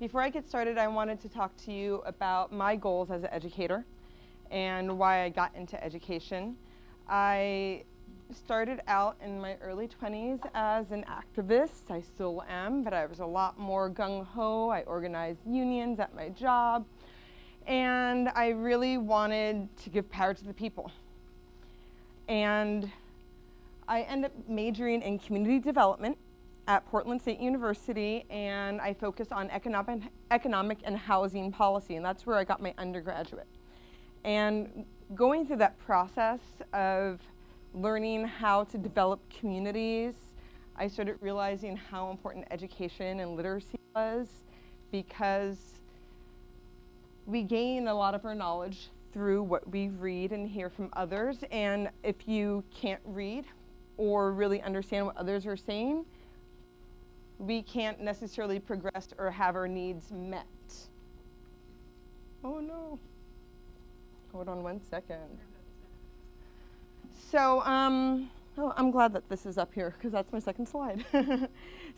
Before I get started, I wanted to talk to you about my goals as an educator and why I got into education. I started out in my early 20s as an activist. I still am, but I was a lot more gung ho. I organized unions at my job, and I really wanted to give power to the people. And I ended up majoring in community development at Portland State University, and I focus on economic, economic and housing policy, and that's where I got my undergraduate. And going through that process of learning how to develop communities, I started realizing how important education and literacy was because we gain a lot of our knowledge through what we read and hear from others. And if you can't read or really understand what others are saying, we can't necessarily progress or have our needs met. Oh no. Hold on one second. So, um, oh, I'm glad that this is up here because that's my second slide.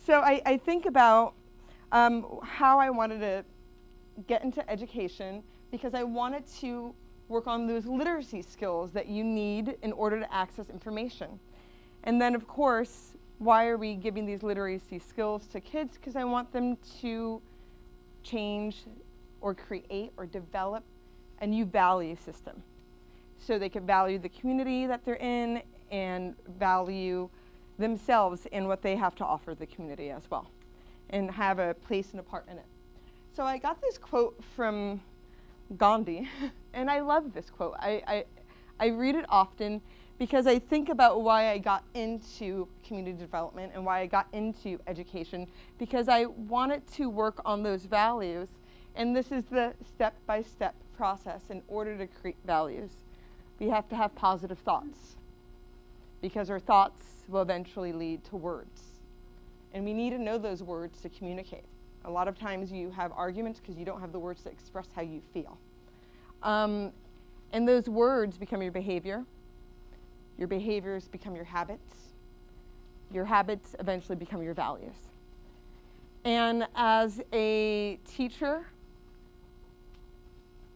so I, I, think about um, how I wanted to get into education because I wanted to work on those literacy skills that you need in order to access information. And then, of course, why are we giving these literacy skills to kids? Because I want them to change or create or develop a new value system. So they can value the community that they're in and value themselves and what they have to offer the community as well and have a place and a part in it. So I got this quote from Gandhi, and I love this quote. I, I, I read it often because I think about why I got into community development and why I got into education because I wanted to work on those values and this is the step-by-step -step process in order to create values. We have to have positive thoughts because our thoughts will eventually lead to words. And we need to know those words to communicate. A lot of times you have arguments because you don't have the words to express how you feel. Um, and those words become your behavior your behaviors become your habits. Your habits eventually become your values. And as a teacher,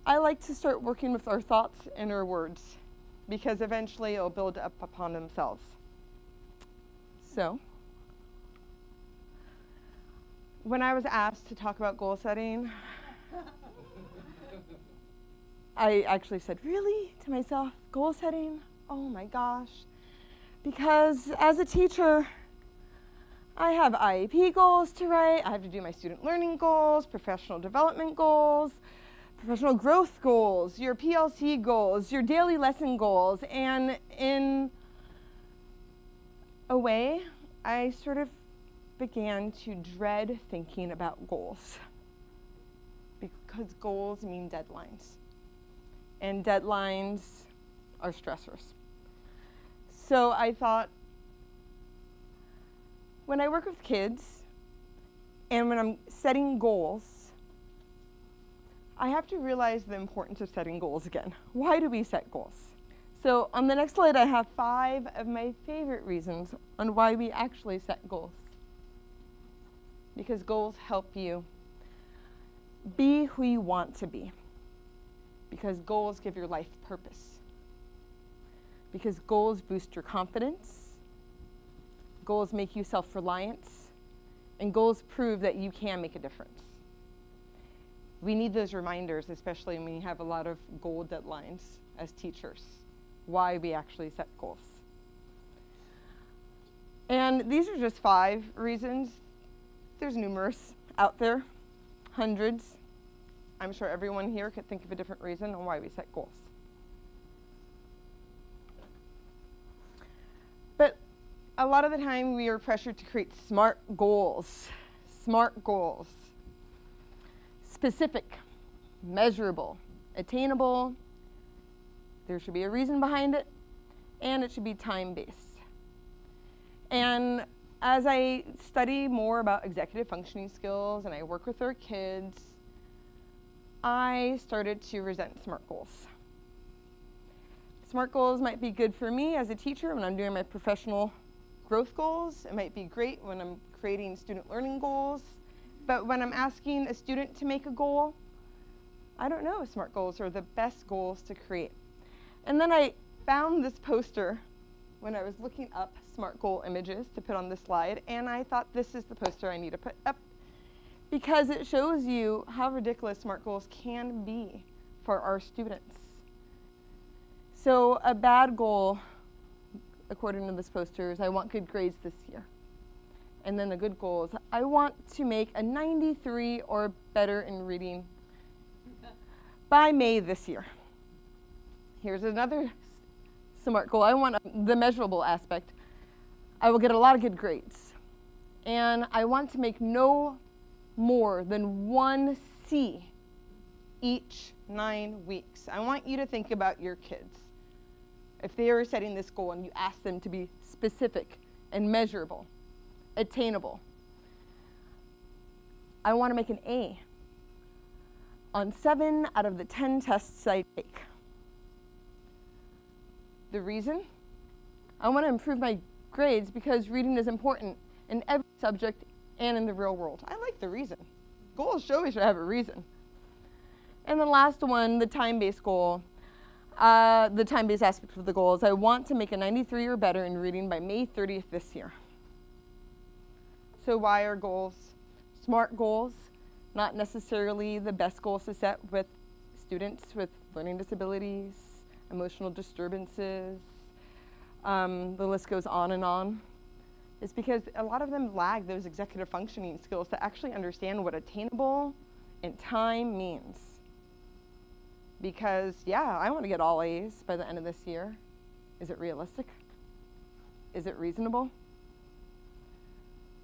I like to start working with our thoughts and our words because eventually it'll build up upon themselves. So, when I was asked to talk about goal setting, I actually said, Really? To myself, goal setting? Oh my gosh. Because as a teacher, I have IEP goals to write, I have to do my student learning goals, professional development goals, professional growth goals, your PLC goals, your daily lesson goals, and in a way, I sort of began to dread thinking about goals because goals mean deadlines. And deadlines are stressors. So I thought, when I work with kids and when I'm setting goals, I have to realize the importance of setting goals again. Why do we set goals? So on the next slide, I have five of my favorite reasons on why we actually set goals. Because goals help you be who you want to be. Because goals give your life purpose because goals boost your confidence, goals make you self reliant, and goals prove that you can make a difference. We need those reminders, especially when we have a lot of goal deadlines as teachers, why we actually set goals. And these are just five reasons. There's numerous out there, hundreds. I'm sure everyone here could think of a different reason on why we set goals. A lot of the time we are pressured to create smart goals. Smart goals. Specific, measurable, attainable. There should be a reason behind it, and it should be time-based. And as I study more about executive functioning skills and I work with our kids, I started to resent SMART goals. SMART goals might be good for me as a teacher when I'm doing my professional growth goals. It might be great when I'm creating student learning goals But when I'm asking a student to make a goal, I don't know if SMART goals are the best goals to create. And then I found this poster when I was looking up SMART goal images to put on the slide, and I thought this is the poster I need to put up because it shows you how ridiculous SMART goals can be for our students. So a bad goal, according to this poster, is I want good grades this year. And then the good goal is I want to make a 93 or better in reading by May this year. Here's another SMART goal. I want the measurable aspect. I will get a lot of good grades. And I want to make no more than one C each nine weeks. I want you to think about your kids. If they are setting this goal and you ask them to be specific and measurable, attainable, I want to make an A on seven out of the 10 tests I take. The reason? I want to improve my grades because reading is important in every subject and in the real world. I like the reason. Goals should always have a reason. And the last one, the time-based goal. Uh, the time-based aspect of the goal is I want to make a 93 or better in reading by May 30th this year. So why are goals smart goals? Not necessarily the best goals to set with students with learning disabilities, emotional disturbances. Um, the list goes on and on is because a lot of them lag those executive functioning skills to actually understand what attainable and time means. Because, yeah, I want to get all A's by the end of this year. Is it realistic? Is it reasonable?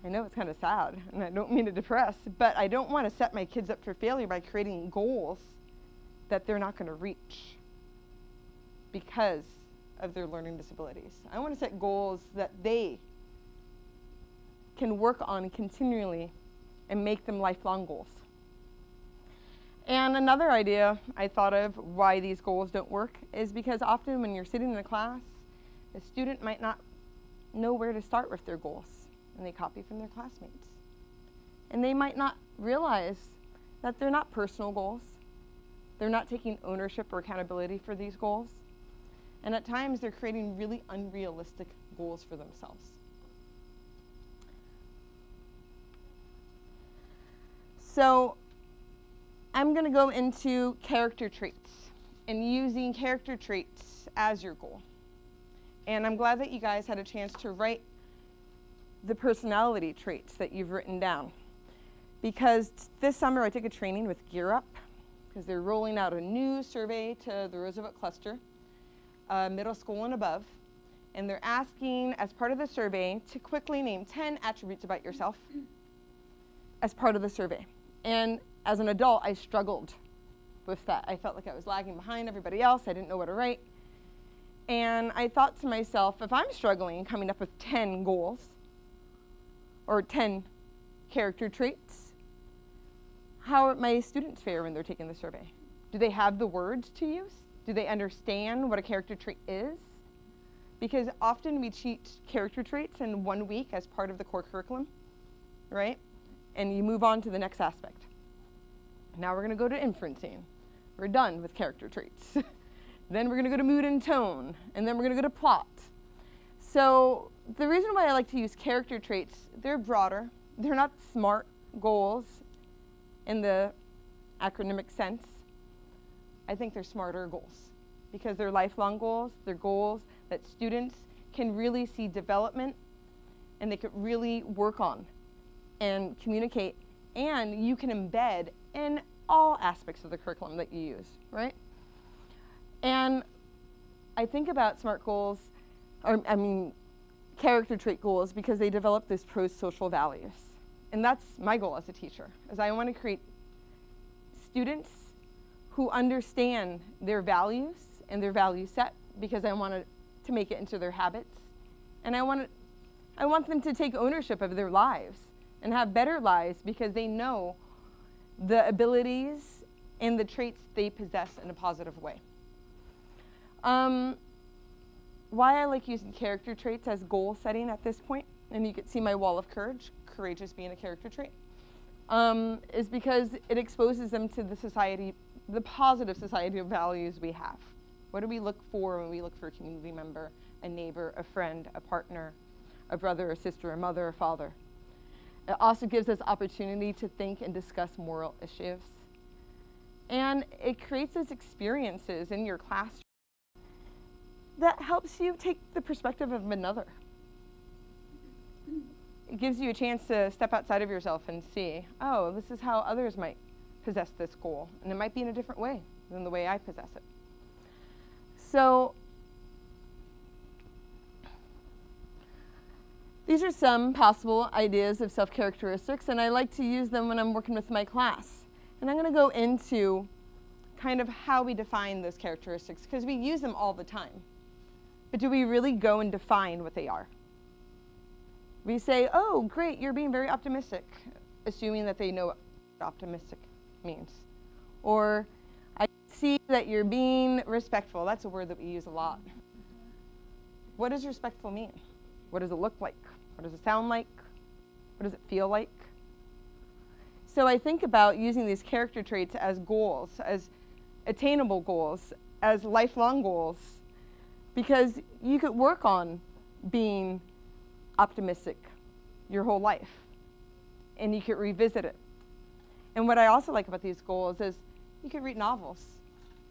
I know it's kind of sad, and I don't mean to depress, but I don't want to set my kids up for failure by creating goals that they're not going to reach because of their learning disabilities. I want to set goals that they can work on continually and make them lifelong goals. And another idea I thought of why these goals don't work is because often when you're sitting in a class, a student might not know where to start with their goals, and they copy from their classmates. And they might not realize that they're not personal goals. They're not taking ownership or accountability for these goals. And at times, they're creating really unrealistic goals for themselves. So I'm going to go into character traits and using character traits as your goal. And I'm glad that you guys had a chance to write the personality traits that you've written down. Because this summer I took a training with Gear Up because they're rolling out a new survey to the Roosevelt cluster, uh, middle school and above. And they're asking, as part of the survey, to quickly name 10 attributes about yourself as part of the survey. And as an adult, I struggled with that. I felt like I was lagging behind everybody else. I didn't know what to write. And I thought to myself, if I'm struggling coming up with 10 goals or 10 character traits, how are my students fare when they're taking the survey? Do they have the words to use? Do they understand what a character trait is? Because often we teach character traits in one week as part of the core curriculum, right? and you move on to the next aspect. Now we're going to go to inferencing. We're done with character traits. then we're going to go to mood and tone, and then we're going to go to plot. So the reason why I like to use character traits, they're broader. They're not SMART goals in the acronymic sense. I think they're smarter goals because they're lifelong goals. They're goals that students can really see development and they could really work on and communicate, and you can embed in all aspects of the curriculum that you use, right? And I think about SMART goals, or I mean, character trait goals because they develop those pro-social values. And that's my goal as a teacher, is I want to create students who understand their values and their value set because I want to make it into their habits. And I want, to, I want them to take ownership of their lives and have better lives because they know the abilities and the traits they possess in a positive way. Um, why I like using character traits as goal setting at this point, and you can see my wall of courage, courageous being a character trait. um, is because it exposes them to the society, the positive society of values we have. What do we look for when we look for a community member, a neighbor, a friend, a partner, a brother, a sister, a mother, a father? It also gives us opportunity to think and discuss moral issues. And it creates those experiences in your classroom that helps you take the perspective of another. It gives you a chance to step outside of yourself and see, oh, this is how others might possess this goal. And it might be in a different way than the way I possess it. So, these are some possible ideas of self characteristics, and I like to use them when I'm working with my class. And I'm going to go into kind of how we define those characteristics because we use them all the time. But do we really go and define what they are? We say, oh, great, you're being very optimistic, assuming that they know what optimistic means. Or, I see that you're being respectful. That's a word that we use a lot. What does respectful mean? What does it look like? What does it sound like? What does it feel like? So I think about using these character traits as goals, as attainable goals, as lifelong goals, because you could work on being optimistic your whole life and you could revisit it. And what I also like about these goals is you could read novels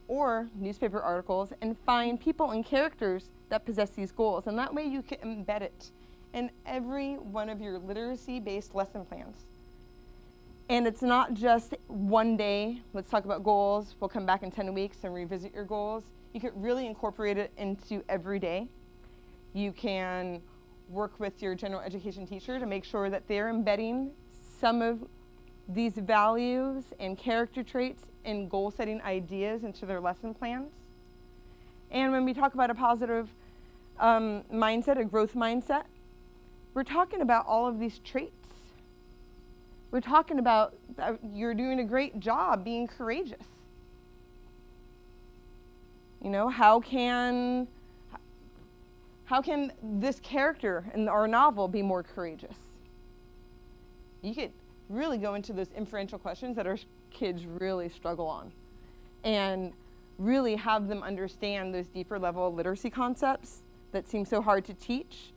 or newspaper articles and find people and characters that possess these goals. And that way you can embed it in every one of your literacy based lesson plans. And it's not just one day, let's talk about goals, we'll come back in 10 weeks and revisit your goals you could really incorporate it into every day. You can work with your general education teacher to make sure that they're embedding some of these values and character traits and goal setting ideas into their lesson plans. And when we talk about a positive um, mindset, a growth mindset, we're talking about all of these traits. We're talking about uh, you're doing a great job being courageous. You know, how can how can this character in our novel be more courageous? You could really go into those inferential questions that our kids really struggle on and really have them understand those deeper level literacy concepts that seem so hard to teach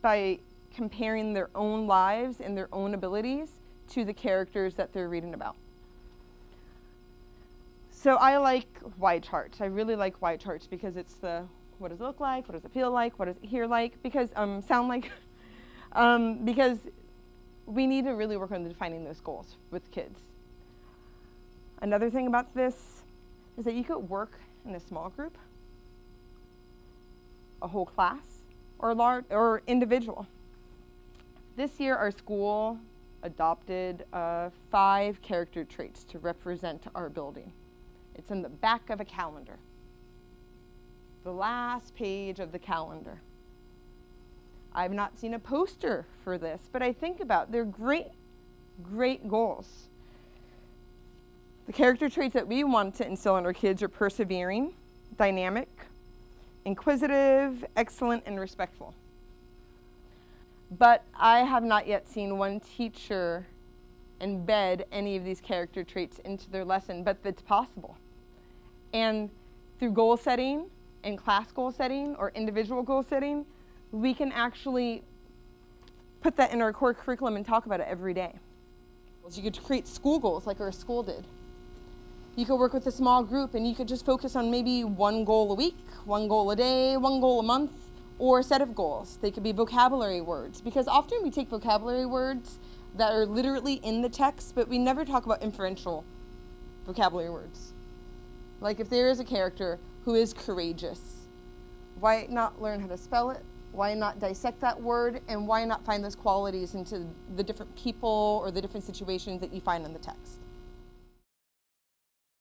by comparing their own lives and their own abilities to the characters that they're reading about. So I like Y-charts. I really like Y-charts because it's the what does it look like, what does it feel like, what does it hear like, because um, sound like, um, because we need to really work on defining those goals with kids. Another thing about this is that you could work in a small group, a whole class, or large or individual. This year, our school adopted uh, five character traits to represent our building. It's in the back of a calendar. The last page of the calendar. I've not seen a poster for this, but I think about they're great, great goals. The character traits that we want to instill in our kids are persevering, dynamic, inquisitive, excellent, and respectful. But I have not yet seen one teacher embed any of these character traits into their lesson, but it's possible. And through goal setting and class goal setting or individual goal setting, we can actually put that in our core curriculum and talk about it every day. You could create school goals like our school did. You could work with a small group and you could just focus on maybe one goal a week, one goal a day, one goal a month, or a set of goals. They could be vocabulary words because often we take vocabulary words that are literally in the text, but we never talk about inferential vocabulary words. Like if there is a character who is courageous, why not learn how to spell it? Why not dissect that word? And why not find those qualities into the different people or the different situations that you find in the text?